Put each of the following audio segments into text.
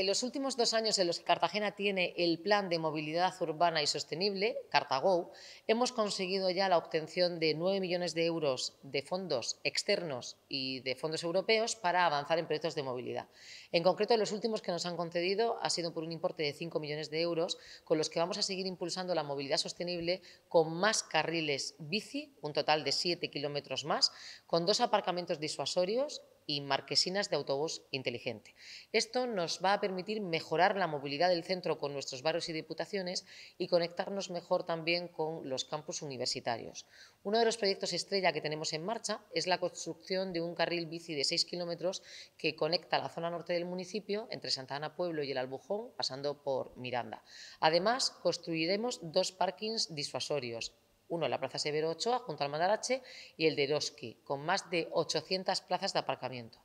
En los últimos dos años en los que Cartagena tiene el Plan de Movilidad Urbana y Sostenible, Cartago, hemos conseguido ya la obtención de 9 millones de euros de fondos externos y de fondos europeos para avanzar en proyectos de movilidad. En concreto, los últimos que nos han concedido ha sido por un importe de 5 millones de euros, con los que vamos a seguir impulsando la movilidad sostenible con más carriles bici, un total de 7 kilómetros más, con dos aparcamientos disuasorios y marquesinas de autobús inteligente. Esto nos va a permitir mejorar la movilidad del centro con nuestros barrios y diputaciones y conectarnos mejor también con los campus universitarios. Uno de los proyectos estrella que tenemos en marcha es la construcción de un carril bici de 6 kilómetros que conecta la zona norte del municipio, entre Santa Ana Pueblo y el Albujón, pasando por Miranda. Además, construiremos dos parkings disuasorios, uno la Plaza Severo Ochoa, junto al Mandarache, y el de Eroski, con más de 800 plazas de aparcamiento.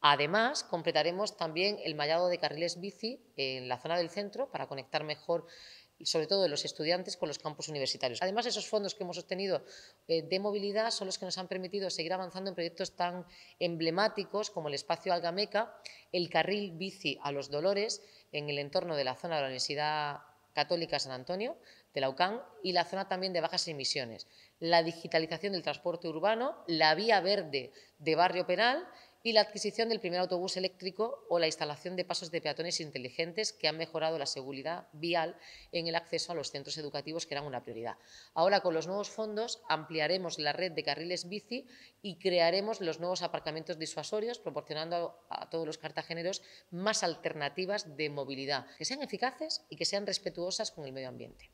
Además, completaremos también el mallado de carriles bici en la zona del centro para conectar mejor sobre todo de los estudiantes con los campus universitarios. Además, esos fondos que hemos obtenido eh, de movilidad son los que nos han permitido seguir avanzando en proyectos tan emblemáticos como el espacio Algameca, el carril bici a los Dolores en el entorno de la zona de la Universidad Católica San Antonio, de la UCAN y la zona también de bajas emisiones, la digitalización del transporte urbano, la vía verde de Barrio Penal y la adquisición del primer autobús eléctrico o la instalación de pasos de peatones inteligentes que han mejorado la seguridad vial en el acceso a los centros educativos que eran una prioridad. Ahora con los nuevos fondos ampliaremos la red de carriles bici y crearemos los nuevos aparcamientos disuasorios proporcionando a todos los cartageneros más alternativas de movilidad que sean eficaces y que sean respetuosas con el medio ambiente.